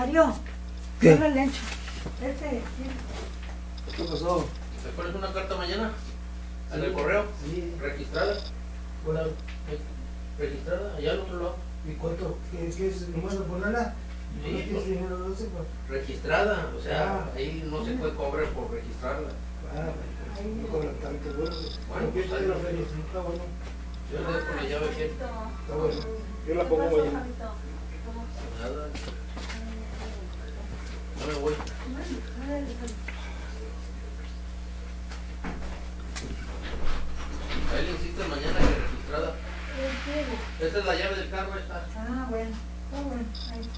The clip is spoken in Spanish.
Mario, ¿Qué? Lencho. Este, ¿Qué pasó? ¿Me pones una carta mañana? ¿En el correo? Sí. ¿Registrada? Hola. ¿Registrada? Allá al otro lado. ¿Y cuánto? ¿Qué, qué es? ¿Nomás a ponerla? Sí, ¿No pues. dinero de eso? pues? Registrada, o sea, Ah. ahí no se puede cobrar por registrarla. Ah, no cobran tanto, bueno. Bueno, ¿Qué pues, es ahí. la feria? Está bueno. Yo le dejo la llave aquí. Está bueno. Yo la pongo mañana. Nada. Voy. Ahí le insiste mañana que registrada. Esta es la llave del carro, esta. Ah, bueno, está bueno. Ahí.